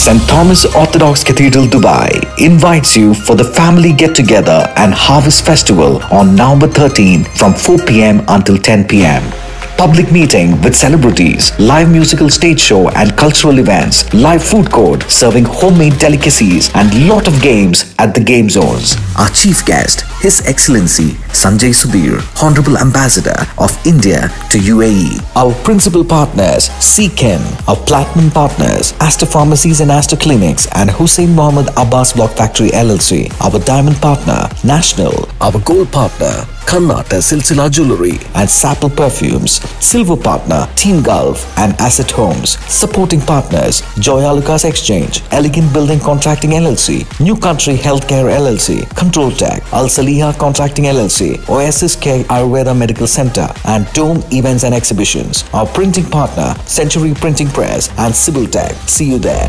St. Thomas Orthodox Cathedral, Dubai invites you for the family get together and harvest festival on November 13 from 4 pm until 10 pm. Public meeting with celebrities, live musical stage show and cultural events, live food court serving homemade delicacies and lot of games at the game zones. Our chief guest, His Excellency Sunjay Sudhir, Honorable Ambassador of India to UAE. Our principal partners, CChem, our platinum partners, Aster Pharmacies and Aster Clinics and Hussein Mohammed Abbas Block Factory LLC. Our diamond partner, National. Our gold partner, Karnata Silsila Jewelry and Sapple Perfumes. Silver partner, Team Gulf and Asset Homes. Supporting partners, Joyalukkas Exchange, Elegant Building Contracting LLC, New Country Healthcare LLC, Control Tech, Al Saliha Contracting LLC, Oasis K Ayurveda Medical Center, and Dome Events and Exhibitions. Our printing partner, Century Printing Press and Sibyl Tech. See you there.